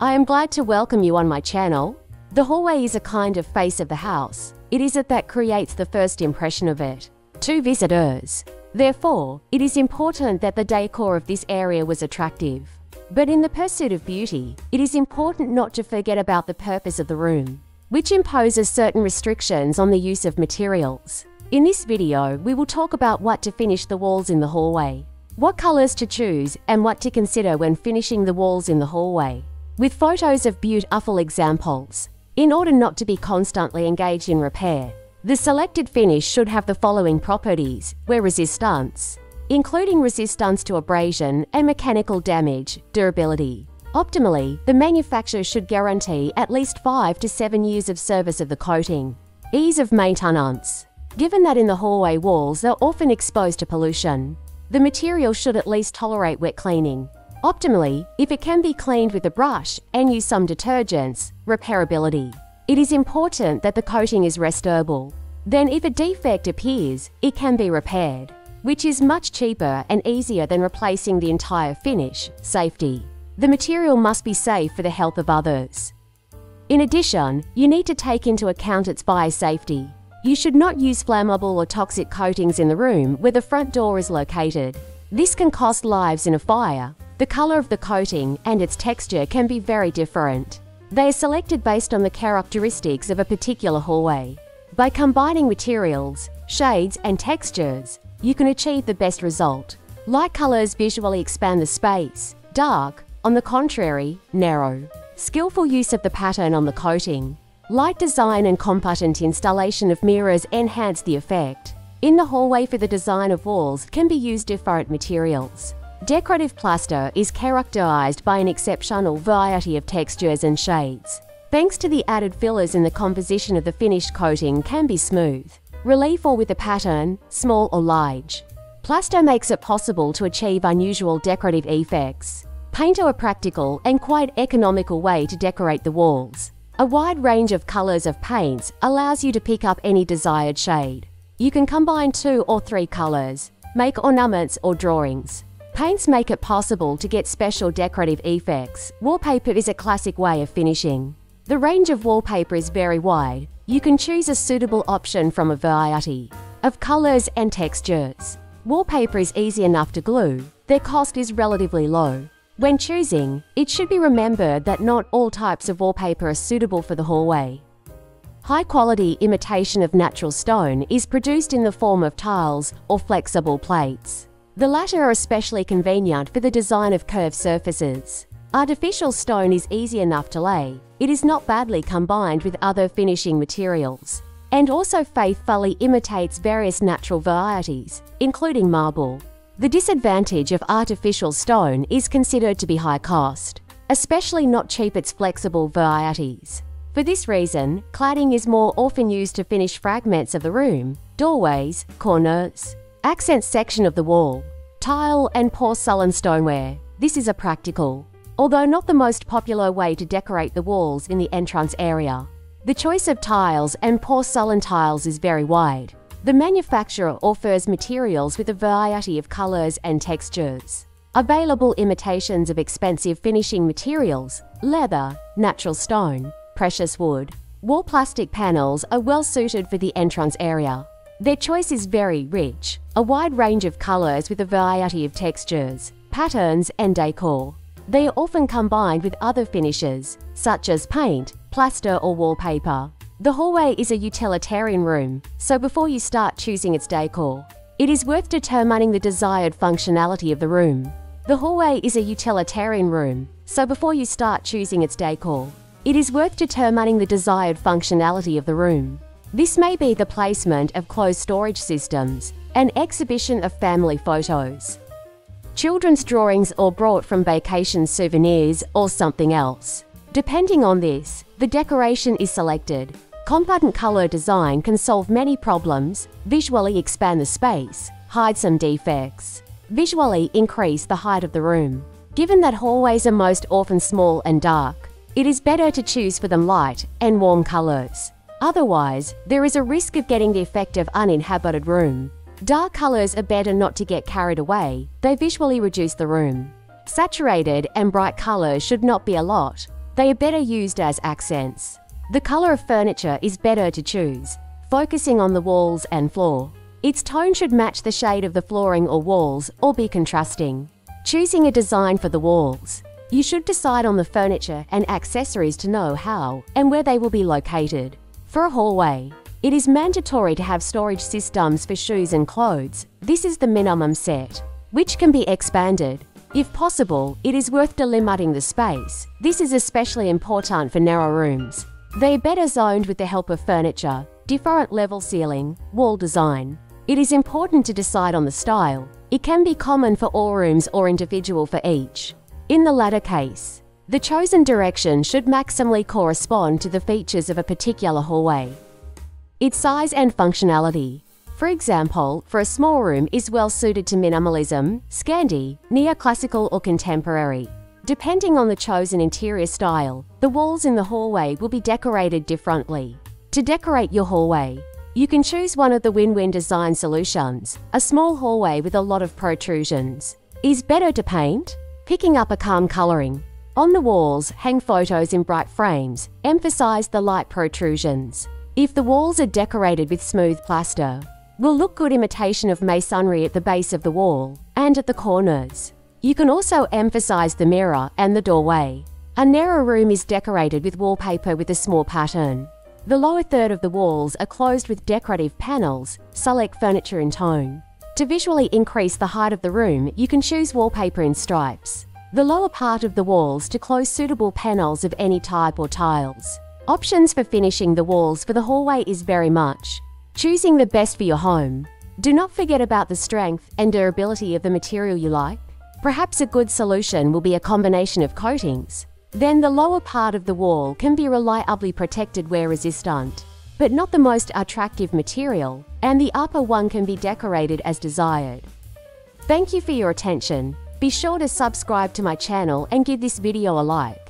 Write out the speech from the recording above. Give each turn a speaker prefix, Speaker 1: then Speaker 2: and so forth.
Speaker 1: I am glad to welcome you on my channel. The hallway is a kind of face of the house. It is it that creates the first impression of it to visitors. Therefore, it is important that the decor of this area was attractive. But in the pursuit of beauty, it is important not to forget about the purpose of the room, which imposes certain restrictions on the use of materials. In this video, we will talk about what to finish the walls in the hallway, what colors to choose, and what to consider when finishing the walls in the hallway. With photos of beautiful examples, in order not to be constantly engaged in repair, the selected finish should have the following properties, wear resistance, including resistance to abrasion and mechanical damage, durability. Optimally, the manufacturer should guarantee at least 5 to 7 years of service of the coating. Ease of maintenance. Given that in the hallway walls are often exposed to pollution, the material should at least tolerate wet cleaning. Optimally, if it can be cleaned with a brush and use some detergents, repairability. It is important that the coating is restaurable. Then if a defect appears, it can be repaired, which is much cheaper and easier than replacing the entire finish. Safety. The material must be safe for the health of others. In addition, you need to take into account its biosafety. You should not use flammable or toxic coatings in the room where the front door is located. This can cost lives in a fire. The color of the coating and its texture can be very different. They are selected based on the characteristics of a particular hallway. By combining materials, shades, and textures, you can achieve the best result. Light colors visually expand the space. Dark, on the contrary, narrow. Skillful use of the pattern on the coating Light design and competent installation of mirrors enhance the effect. In the hallway for the design of walls can be used different materials. Decorative plaster is characterized by an exceptional variety of textures and shades. Thanks to the added fillers in the composition of the finished coating can be smooth, relief or with a pattern, small or large. Plaster makes it possible to achieve unusual decorative effects. Paint are a practical and quite economical way to decorate the walls. A wide range of colors of paints allows you to pick up any desired shade. You can combine two or three colors, make ornaments or drawings. Paints make it possible to get special decorative effects. Wallpaper is a classic way of finishing. The range of wallpaper is very wide. You can choose a suitable option from a variety of colors and textures. Wallpaper is easy enough to glue. Their cost is relatively low. When choosing, it should be remembered that not all types of wallpaper are suitable for the hallway. High-quality imitation of natural stone is produced in the form of tiles or flexible plates. The latter are especially convenient for the design of curved surfaces. Artificial stone is easy enough to lay. It is not badly combined with other finishing materials, and also faithfully imitates various natural varieties, including marble. The disadvantage of artificial stone is considered to be high cost, especially not cheap its flexible varieties. For this reason, cladding is more often used to finish fragments of the room, doorways, corners, accent section of the wall, tile and porcelain stoneware. This is a practical, although not the most popular way to decorate the walls in the entrance area. The choice of tiles and porcelain tiles is very wide. The manufacturer offers materials with a variety of colors and textures. Available imitations of expensive finishing materials, leather, natural stone, precious wood, wall plastic panels are well suited for the entrance area. Their choice is very rich, a wide range of colors with a variety of textures, patterns and decor. They are often combined with other finishes, such as paint, plaster or wallpaper. The hallway is a utilitarian room, so before you start choosing its decor, it is worth determining the desired functionality of the room. The hallway is a utilitarian room, so before you start choosing its decor, it is worth determining the desired functionality of the room. This may be the placement of closed storage systems, an exhibition of family photos, children's drawings or brought from vacation souvenirs or something else. Depending on this, the decoration is selected Competent color design can solve many problems, visually expand the space, hide some defects, visually increase the height of the room. Given that hallways are most often small and dark, it is better to choose for them light and warm colors. Otherwise, there is a risk of getting the effect of uninhabited room. Dark colors are better not to get carried away, they visually reduce the room. Saturated and bright colors should not be a lot, They are better used as accents. The color of furniture is better to choose, focusing on the walls and floor. Its tone should match the shade of the flooring or walls or be contrasting. Choosing a design for the walls. You should decide on the furniture and accessories to know how and where they will be located. For a hallway, it is mandatory to have storage systems for shoes and clothes. This is the minimum set, which can be expanded. If possible, it is worth delimiting the space. This is especially important for narrow rooms. They are better zoned with the help of furniture, different level ceiling, wall design. It is important to decide on the style. It can be common for all rooms or individual for each. In the latter case, the chosen direction should maximally correspond to the features of a particular hallway. Its size and functionality. For example, for a small room is well suited to minimalism, Scandi, neoclassical or contemporary. Depending on the chosen interior style, the walls in the hallway will be decorated differently. To decorate your hallway, you can choose one of the win-win design solutions, a small hallway with a lot of protrusions. Is better to paint? Picking up a calm colouring. On the walls, hang photos in bright frames. Emphasize the light protrusions. If the walls are decorated with smooth plaster, will look good imitation of masonry at the base of the wall and at the corners. You can also emphasize the mirror and the doorway. A narrow room is decorated with wallpaper with a small pattern. The lower third of the walls are closed with decorative panels, select furniture in tone. To visually increase the height of the room, you can choose wallpaper in stripes. The lower part of the walls to close suitable panels of any type or tiles. Options for finishing the walls for the hallway is very much. Choosing the best for your home. Do not forget about the strength and durability of the material you like. Perhaps a good solution will be a combination of coatings. Then the lower part of the wall can be reliably protected wear resistant but not the most attractive material, and the upper one can be decorated as desired. Thank you for your attention. Be sure to subscribe to my channel and give this video a like.